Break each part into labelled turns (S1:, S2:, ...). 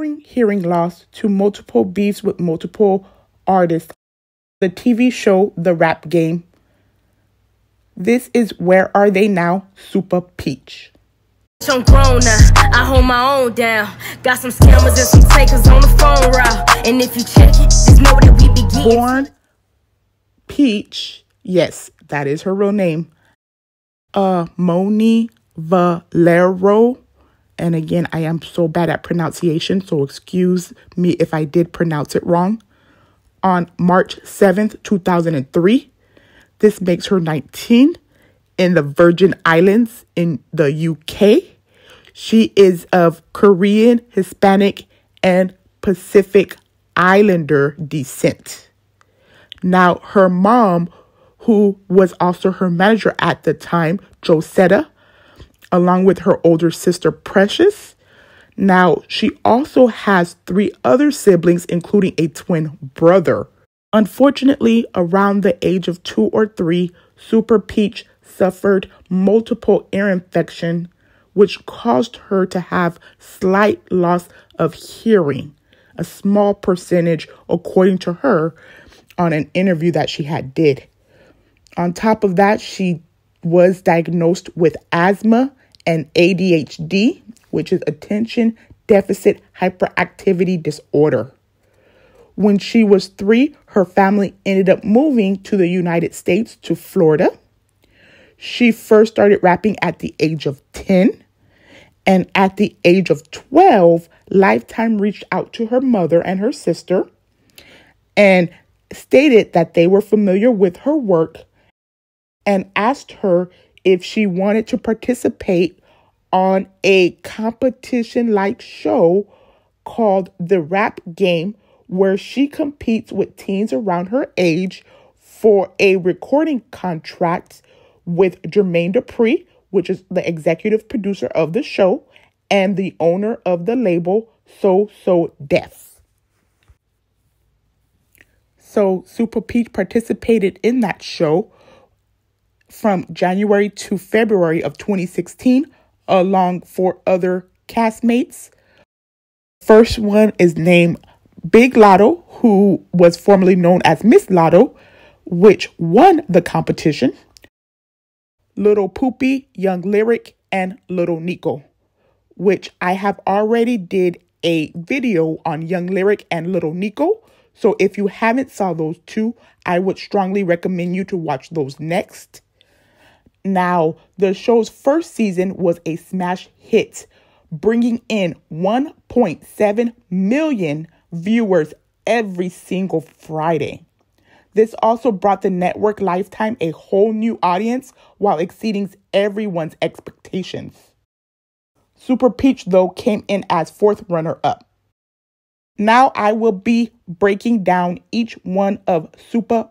S1: suffering hearing loss to multiple beefs with multiple artists. The TV show The Rap Game. This is Where Are They Now? Supa Peach.
S2: I'm grown now, I hold my own down. Got some scammers and some takers on the phone route. And if you check it, just know that we be getting.
S1: Born Peach, yes, that is her real name. Uh, Moni Valero. And again, I am so bad at pronunciation, so excuse me if I did pronounce it wrong. On March 7th, 2003. This makes her 19 in the Virgin Islands in the UK. She is of Korean, Hispanic, and Pacific Islander descent. Now, her mom, who was also her manager at the time, Josetta, along with her older sister, Precious. Now, she also has three other siblings, including a twin brother. Unfortunately, around the age of two or three, Supa Peach suffered multiple ear infection, which caused her to have slight loss of hearing, a small percentage, according to her, on an interview that she had did. On top of that, she was diagnosed with asthma and ADHD, which is attention deficit hyperactivity disorder. When she was three, her family ended up moving to the United States to Florida. She first started rapping at the age of 10. And at the age of 12, Lifetime reached out to her mother and her sister and stated that they were familiar with her work and asked her if she wanted to participate on a competition like show called The Rap Game, where she competes with teens around her age for a recording contract with Jermaine Dupri, which is the executive producer of the show and the owner of the label So So Def. So Supa Peach participated in that show from January to February of 2016 along four other castmates. First one is named Big Latto, who was formerly known as Miss Latto, which won the competition. Little Poopy, Young Lyric, and Little Nico, which I have already did a video on Young Lyric and Little Nico. So if you haven't saw those two, I would strongly recommend you to watch those next. Now, the show's first season was a smash hit, bringing in 1.7 million viewers every single Friday. This also brought the network Lifetime a whole new audience while exceeding everyone's expectations. Supa Peach, though, came in as fourth runner up. Now I will be breaking down each one of Supa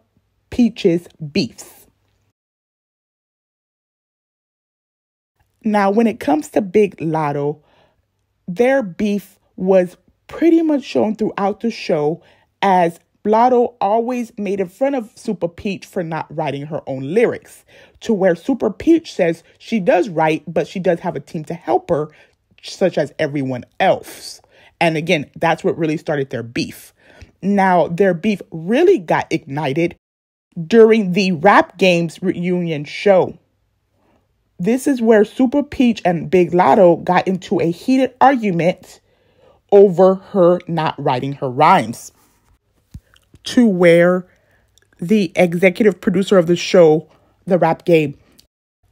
S1: Peach's beefs. Now, when it comes to Big Latto, their beef was pretty much shown throughout the show as Latto always made fun of Supa Peach for not writing her own lyrics, to where Supa Peach says she does write, but she does have a team to help her, such as everyone else. And again, that's what really started their beef. Now, their beef really got ignited during the Rap Games reunion show. This is where Supa Peach and Big Latto got into a heated argument over her not writing her rhymes. To where the executive producer of the show, The Rap Game,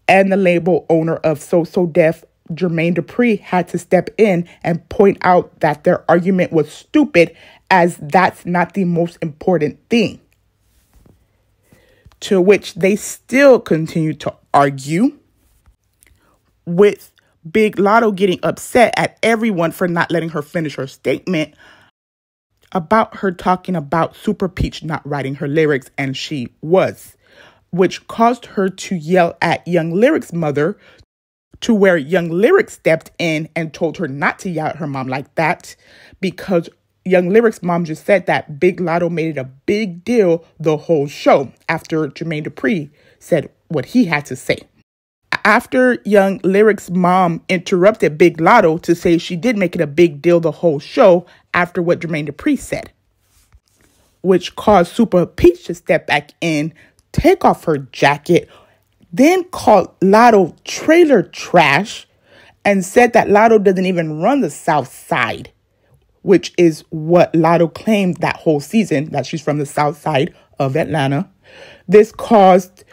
S1: and the label owner of So So Def, Jermaine Dupri, had to step in and point out that their argument was stupid, as that's not the most important thing. To which they still continue to argue with Big Latto getting upset at everyone for not letting her finish her statement about her talking about Supa Peach not writing her lyrics, and she was, which caused her to yell at Young Lyric's mother, to where Young Lyric stepped in and told her not to yell at her mom like that because Young Lyric's mom just said that Big Latto made it a big deal the whole show after Jermaine Dupri said what he had to say after Young Lyric's mom interrupted Big Latto to say she did make it a big deal the whole show after what Jermaine Dupri said, which caused Supa Peach to step back in, take off her jacket, then called Latto trailer trash and said that Latto doesn't even run the South Side, which is what Latto claimed that whole season, that she's from the South Side of Atlanta. This caused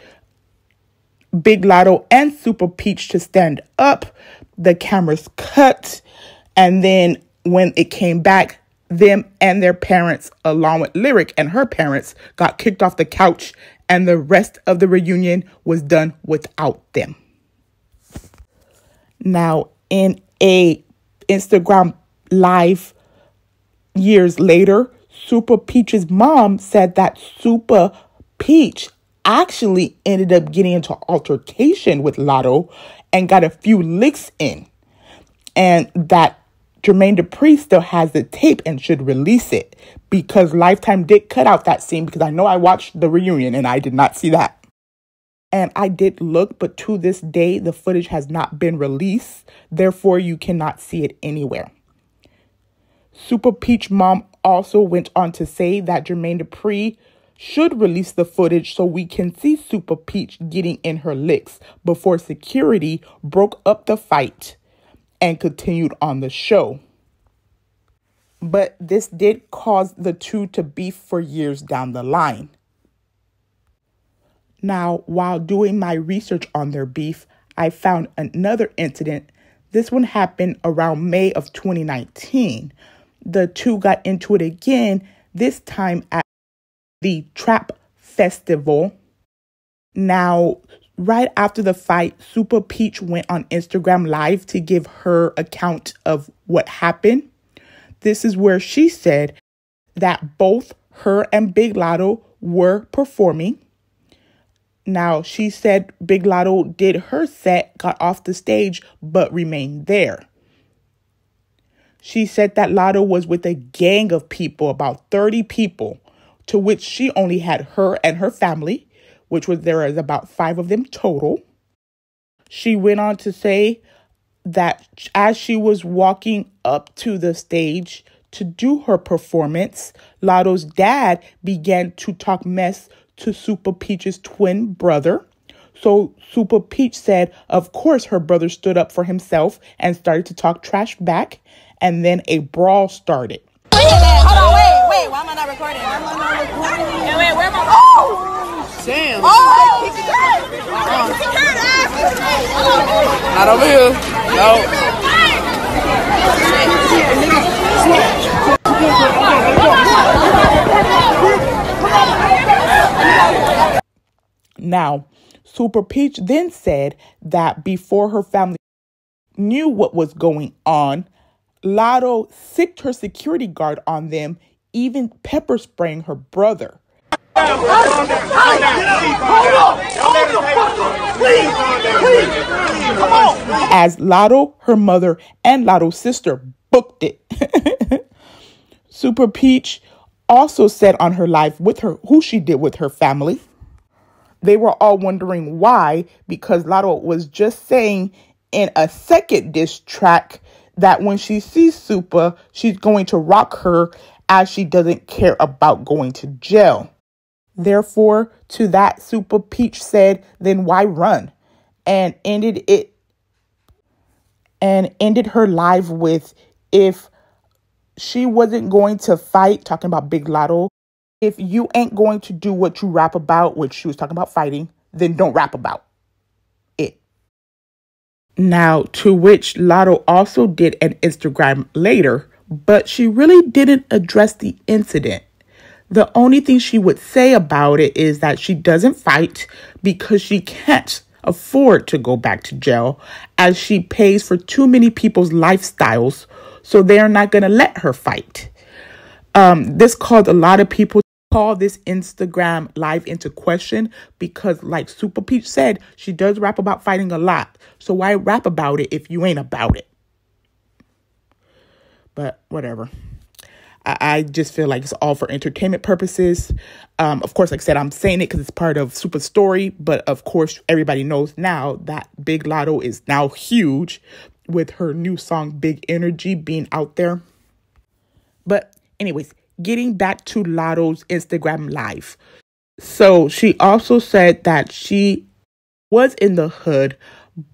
S1: Big Latto and Supa Peach to stand up. The cameras cut. And then when it came back, them and their parents, along with Lyric and her parents, got kicked off the couch, and the rest of the reunion was done without them. Now, in a Instagram live years later, Supa Peach's mom said that Supa Peach actually ended up getting into altercation with Latto and got a few licks in. And that Jermaine Dupri still has the tape and should release it because Lifetime did cut out that scene because I know I watched the reunion and I did not see that. And I did look, but to this day, the footage has not been released. Therefore, you cannot see it anywhere. Supa Peach Mom also went on to say that Jermaine Dupri should release the footage so we can see Supa Peach getting in her licks before security broke up the fight and continued on the show. But this did cause the two to beef for years down the line. Now, while doing my research on their beef, I found another incident. This one happened around May of 2019. The two got into it again, this time at the Trap Festival. Now, right after the fight, Supa Peach went on Instagram Live to give her account of what happened. This is where she said that both her and Big Latto were performing. Now, she said Big Latto did her set, got off the stage, but remained there. She said that Latto was with a gang of people, about 30 people, to which she only had her and her family, which was there was about five of them total. She went on to say that as she was walking up to the stage to do her performance, Latto's dad began to talk mess to Supa Peach's twin brother. So Supa Peach said, of course, her brother stood up for himself and started to talk trash back, and then a brawl started. Hold on, wait. Wait, why am I not recording? Why am I not recording? Hey, wait, where am I? Oh! Damn. Oh!
S3: Not over here.
S1: No. Now, Supa Peach then said that before her family knew what was going on, Latto sicked her security guard on them even pepper spraying her brother. As Latto, her mother, and Latto's sister booked it. Supa Peach also said on her live with her who she did with her family. They were all wondering why, because Latto was just saying in a second diss track that when she sees Super, she's going to rock her as she doesn't care about going to jail. Therefore, to that, Supa Peach said, then why run? And ended it and ended her live with if she wasn't going to fight, talking about Big Latto, if you ain't going to do what you rap about, which she was talking about fighting, then don't rap about it. Now, to which Latto also did an Instagram later but she really didn't address the incident. The only thing she would say about it is that she doesn't fight because she can't afford to go back to jail as she pays for too many people's lifestyles, so they're not going to let her fight. Um, this caused a lot of people to call this Instagram live into question because, like Supa Peach said, she does rap about fighting a lot. So why rap about it if you ain't about it? But whatever. I, I just feel like it's all for entertainment purposes. Um, of course, like I said, I'm saying it because it's part of Super Story, but of course, everybody knows now that Big Latto is now huge with her new song Big Energy being out there. But, anyways, getting back to Latto's Instagram Live. So, she also said that she was in the hood,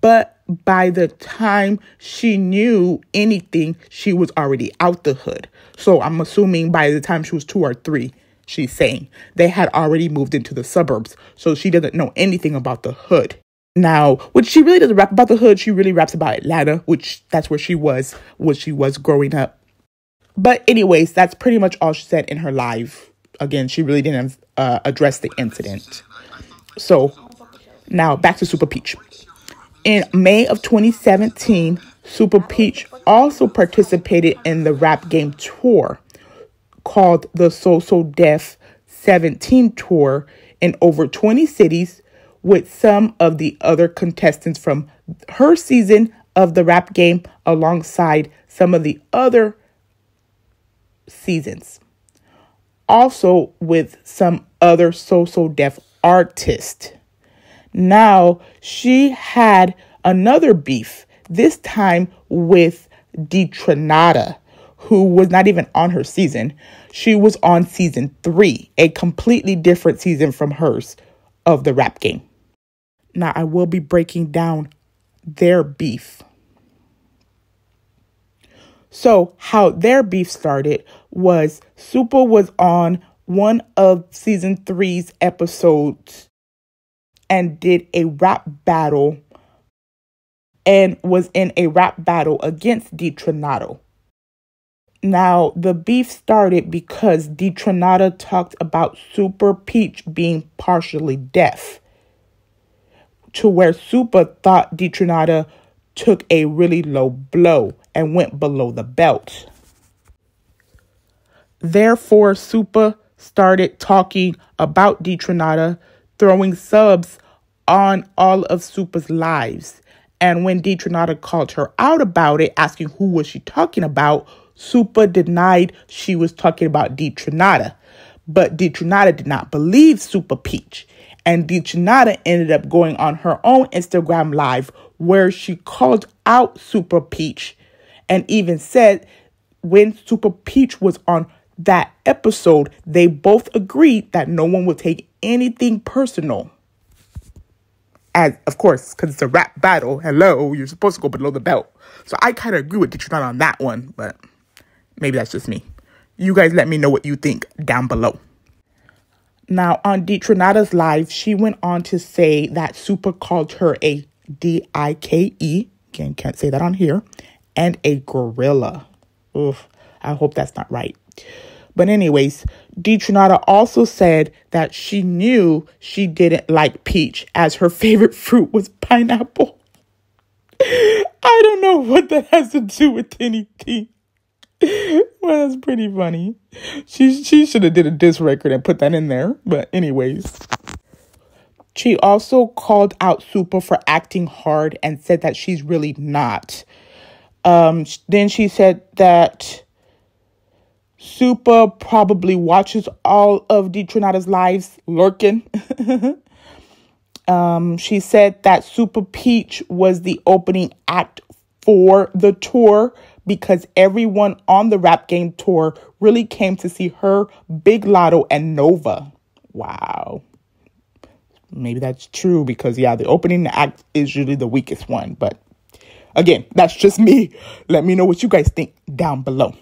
S1: but by the time she knew anything, she was already out the hood. So I'm assuming by the time she was two or three, she's saying they had already moved into the suburbs. So she doesn't know anything about the hood. Now, which she really doesn't rap about the hood, she really raps about Atlanta, which that's where she was, when she was growing up. But anyways, that's pretty much all she said in her live. Again, she really didn't uh, address the incident. So now back to Supa Peach. In May of 2017, Supa Peach also participated in the rap game tour called the So So Def 17 tour in over 20 cities with some of the other contestants from her season of the rap game alongside some of the other seasons. Also with some other So So Def artists. Now she had another beef, this time with Deetranada, who was not even on her season. She was on season three, a completely different season from hers of the rap game. Now I will be breaking down their beef. So, how their beef started was Supa was on one of season three's episodes and did a rap battle and was in a rap battle against Deetranada. Now, the beef started because Deetranada talked about Supa Peach being partially deaf, to where Supa thought Deetranada took a really low blow and went below the belt. Therefore, Supa started talking about Deetranada, throwing subs on all of Supa's lives. And when Deetranada called her out about it, asking who was she talking about, Supa denied she was talking about Deetranada. But Deetranada did not believe Supa Peach. And Deetranada ended up going on her own Instagram live where she called out Supa Peach and even said when Supa Peach was on that episode, they both agreed that no one would take anything personal as of course, because it's a rap battle. Hello, you're supposed to go below the belt. So I kind of agree with Detroit on that one, but maybe that's just me. You guys let me know what you think down below. Now, on Deetranada's live, she went on to say that Supa called her a D I K E. Again, can't say that on here. And a gorilla. Oof, I hope that's not right. But anyways, Deetranada also said that she knew she didn't like peach as her favorite fruit was pineapple. I don't know what that has to do with anything. well, that's pretty funny. She she should have did a diss record and put that in there. But anyways. She also called out Supa for acting hard and said that she's really not. Um, then she said that Supa probably watches all of Deetranada's lives lurking. um, she said that Supa Peach was the opening act for the tour because everyone on the rap game tour really came to see her, Big Latto, and Nova. Wow. Maybe that's true because, yeah, the opening act is usually the weakest one. But again, that's just me. Let me know what you guys think down below.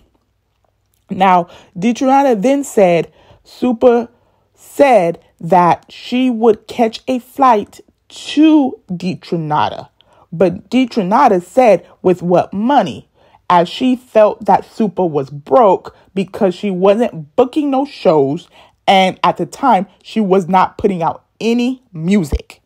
S1: Now, Deetranada then said, Supa said that she would catch a flight to Deetranada. But Deetranada said, with what money? As she felt that Supa was broke because she wasn't booking no shows, and at the time, she was not putting out any music.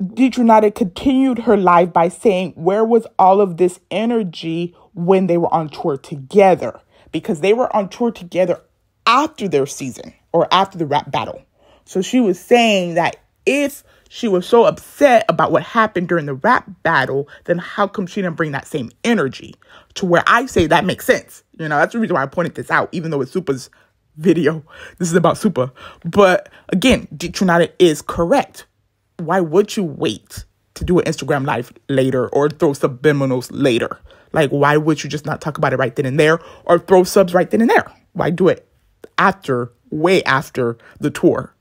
S1: Deetranada continued her live by saying, Where was all of this energy when they were on tour together? Because they were on tour together after their season or after the rap battle. So she was saying that if she was so upset about what happened during the rap battle, then how come she didn't bring that same energy to where I say that makes sense? You know, that's the reason why I pointed this out, even though it's Supa's video. This is about Supa. But again, Trinata is correct. Why would you wait to do an Instagram live later or throw subliminals later? Like, why would you just not talk about it right then and there or throw subs right then and there? Why do it after, way after the tour?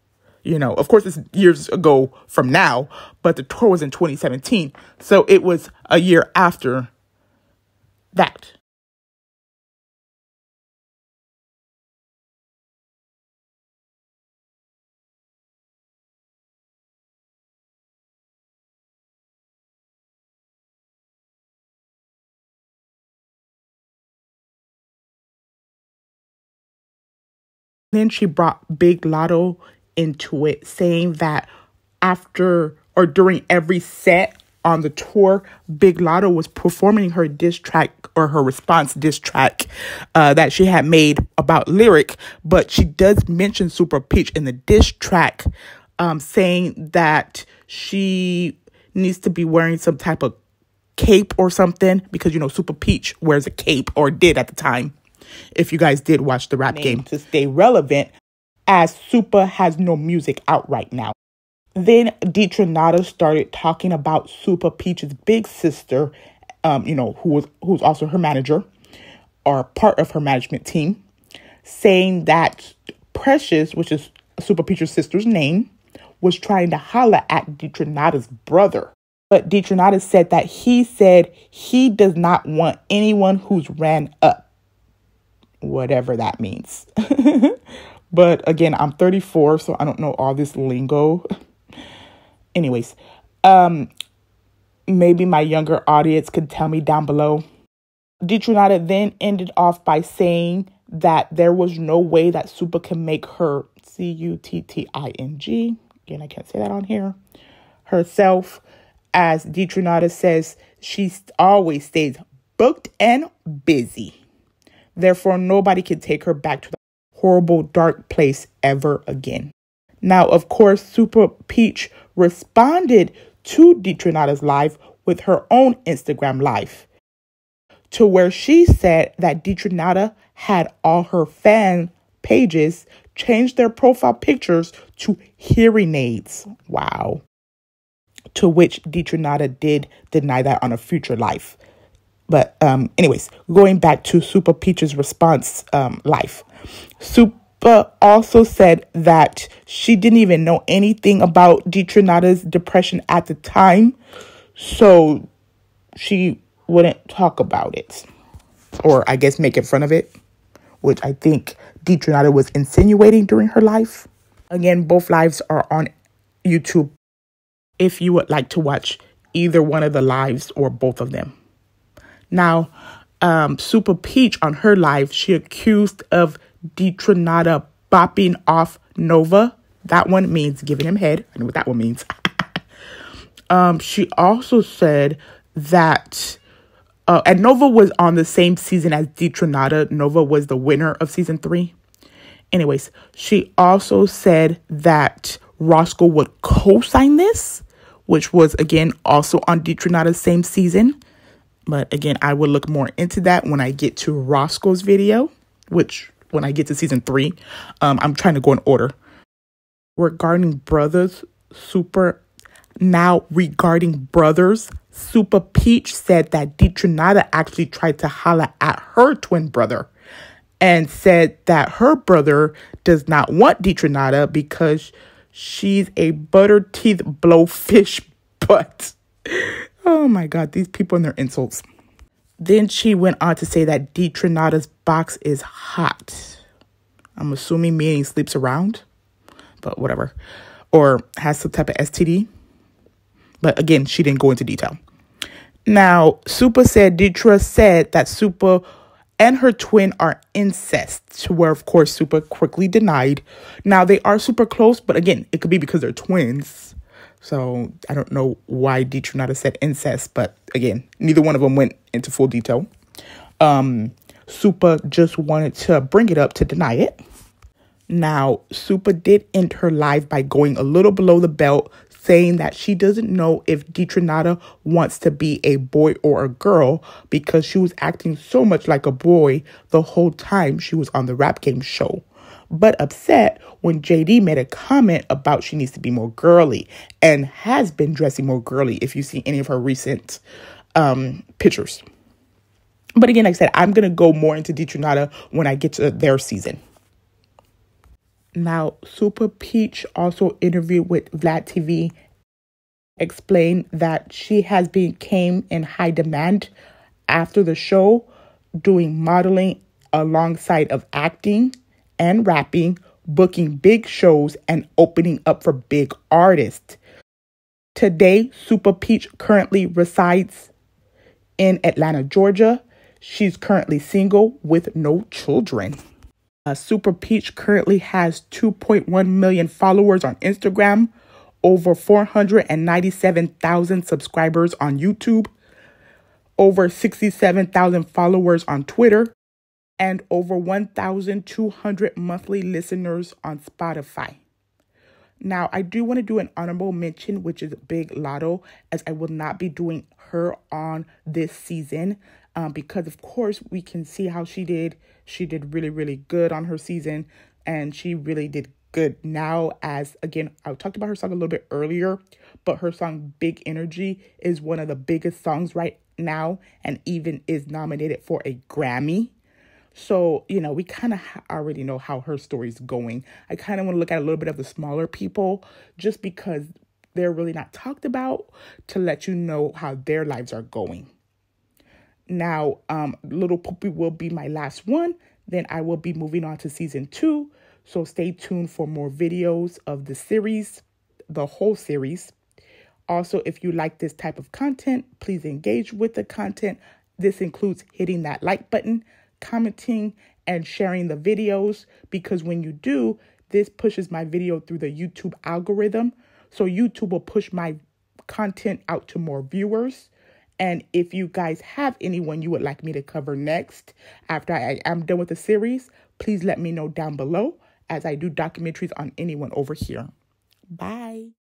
S1: You know, of course, it's years ago from now, but the tour was in 2017. So it was a year after Then she brought Big Latto into it, saying that after or during every set on the tour, Big Latto was performing her diss track or her response diss track uh, that she had made about Lyric, but she does mention Supa Peach in the diss track, um, saying that she needs to be wearing some type of cape or something because you know Supa Peach wears a cape or did at the time. If you guys did watch the rap game to stay relevant, as Supa has no music out right now. Then Deetranada started talking about Supa Peach's big sister, um, you know, who was who's also her manager or part of her management team, saying that Precious, which is Supa Peach's sister's name, was trying to holla at Deetranada's brother. But Deetranada said that he said he does not want anyone who's ran up, whatever that means. But again, I'm 34, so I don't know all this lingo. Anyways, um, maybe my younger audience could tell me down below. Deetranada then ended off by saying that there was no way that Supa can make her C U T T I N G. Again, I can't say that on here. Herself, as Deetranada says, she always stays booked and busy. Therefore, nobody can take her back to the horrible, dark place ever again. Now, of course, Supa Peach responded to Deetranada's live with her own Instagram live, to where she said that Deetranada had all her fan pages change their profile pictures to hearing aids. Wow. To which Deetranada did deny that on a future live. But um, anyways, going back to Supa Peach's response um, live. Supa also said that she didn't even know anything about Deetranada's depression at the time, so she wouldn't talk about it. Or I guess make it fun of it, which I think Deetranada was insinuating during her life. Again, both lives are on YouTube if you would like to watch either one of the lives or both of them. Now, um, Supa Peach on her live, she accused of Deetranada bopping off Nova. That one means giving him head. I know what that one means. um, she also said that, uh, and Nova was on the same season as Deetranada. Nova was the winner of season three. Anyways, she also said that Roscoe would co sign this, which was again also on Deetranada's same season. But again, I will look more into that when I get to Roscoe's video, which when I get to season three, um, I'm trying to go in order. Regarding brothers, super now regarding brothers, Supa Peach said that Deetranada actually tried to holla at her twin brother and said that her brother does not want Deetranada because she's a butter teeth blowfish butt. Oh my God, these people and their insults. Then she went on to say that Deetranada's box is hot. I'm assuming meaning sleeps around, but whatever. Or has some type of STD. But again, she didn't go into detail. Now, Supa said, Detra said that Supa and her twin are incest, where, of course, Supa quickly denied. Now, they are super close, but again, it could be because they're twins. So I don't know why Deetranada said incest, but again, neither one of them went into full detail. Um, Supa just wanted to bring it up to deny it. Now, Supa did end her live by going a little below the belt, saying that she doesn't know if Deetranada wants to be a boy or a girl because she was acting so much like a boy the whole time she was on the rap game show. But upset when JD made a comment about she needs to be more girly and has been dressing more girly if you see any of her recent um, pictures. But again, like I said, I'm going to go more into Deetranada when I get to their season. Now, Supa Peach also interviewed with Vlad TV, explained that she has became in high demand after the show, doing modeling alongside of acting and rapping, booking big shows and opening up for big artists. Today, Supa Peach currently resides in Atlanta, Georgia. She's currently single with no children. Uh, Supa Peach currently has 2.1 million followers on Instagram, over 497,000 subscribers on YouTube, over 67,000 followers on Twitter, and over 1,200 monthly listeners on Spotify. Now, I do want to do an honorable mention, which is Big Latto, as I will not be doing her on this season um, because of course we can see how she did. She did really, really good on her season and she really did good now as again I talked about her song a little bit earlier, but her song Big Energy is one of the biggest songs right now and even is nominated for a Grammy. So, you know, we kind of already know how her story's going. I kind of want to look at a little bit of the smaller people just because they're really not talked about to let you know how their lives are going. Now, um, Little Poopy will be my last one. Then I will be moving on to season two. So stay tuned for more videos of the series, the whole series. Also, if you like this type of content, please engage with the content. This includes hitting that like button, commenting, and sharing the videos because when you do, this pushes my video through the YouTube algorithm. So YouTube will push my content out to more viewers. And if you guys have anyone you would like me to cover next after I am done with the series, please let me know down below as I do documentaries on anyone over here. Bye.